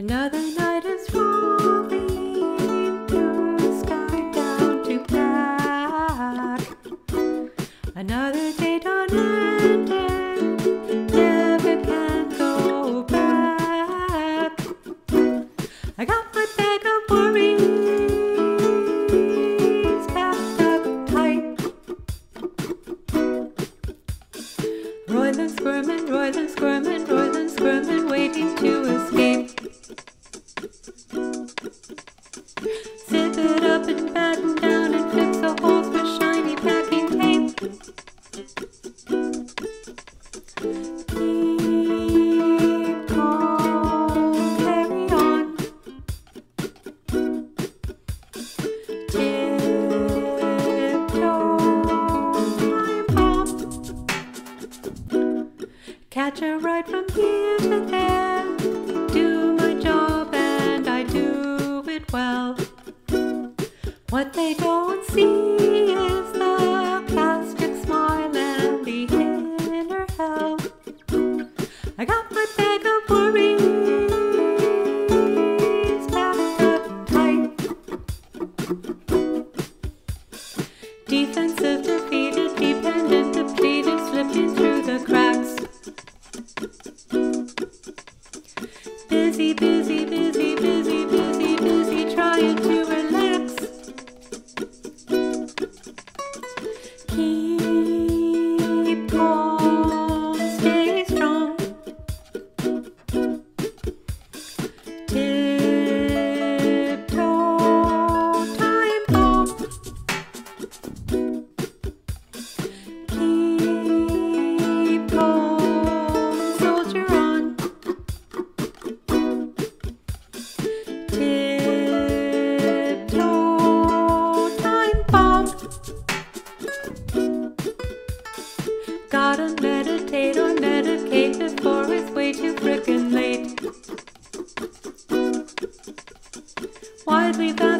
Another night is rolling through the sky down to black. Another day done and never can go back. I got my bag of worries packed up tight. Roiling, squirming, roiling, squirming, roiling, squirming, waiting to escape. Zip it up and batten down and fix the holes with shiny packing tape. Keep carry on. Catch a ride from here to there. What they don't see Why'd we got